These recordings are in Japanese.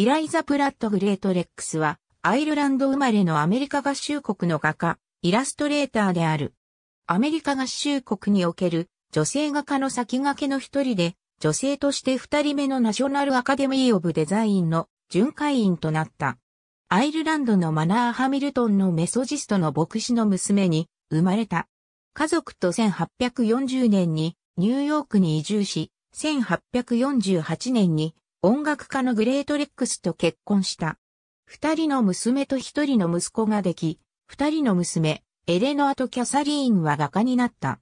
イライザ・プラット・グレートレックスは、アイルランド生まれのアメリカ合衆国の画家、イラストレーターである。アメリカ合衆国における女性画家の先駆けの一人で、女性として二人目のナショナルアカデミー・オブ・デザインの巡回員となった。アイルランドのマナー・ハミルトンのメソジストの牧師の娘に生まれた。家族と1840年にニューヨークに移住し、1848年に音楽家のグレートレックスと結婚した。二人の娘と一人の息子ができ、二人の娘、エレノアとキャサリーンは画家になった。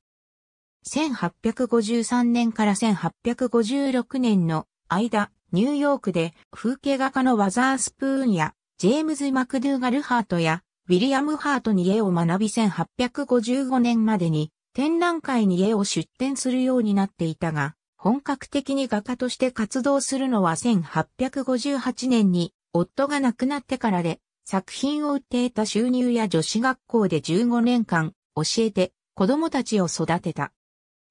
1853年から1856年の間、ニューヨークで風景画家のワザースプーンやジェームズ・マクドゥーガルハートやウィリアム・ハートに絵を学び1855年までに展覧会に絵を出展するようになっていたが、本格的に画家として活動するのは1858年に夫が亡くなってからで、作品を売って得た収入や女子学校で15年間教えて子供たちを育てた。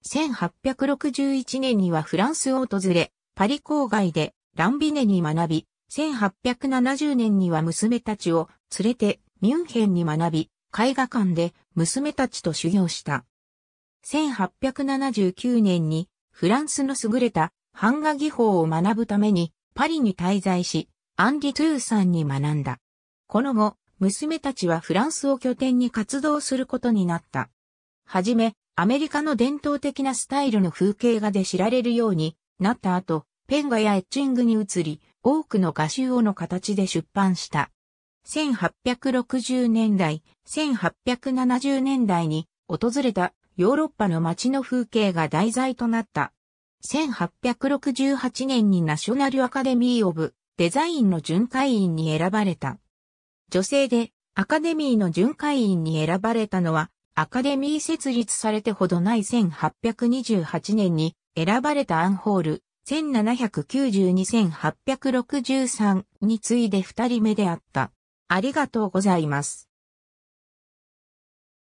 1861年にはフランスを訪れ、パリ郊外でランビネに学び、1870年には娘たちを連れてミュンヘンに学び、絵画館で娘たちと修行した。1879年にフランスの優れた版画技法を学ぶためにパリに滞在し、アンリ・トゥーサンに学んだ。この後、娘たちはフランスを拠点に活動することになった。はじめ、アメリカの伝統的なスタイルの風景画で知られるようになった後、ペン画やエッチングに移り、多くの画集をの形で出版した。1860年代、1870年代に訪れたヨーロッパの街の風景が題材となった。1868年にナショナルアカデミー・オブ・デザインの巡回員に選ばれた。女性でアカデミーの巡回員に選ばれたのは、アカデミー設立されてほどない1828年に選ばれたアンホール、1792-1863に次いで二人目であった。ありがとうございます。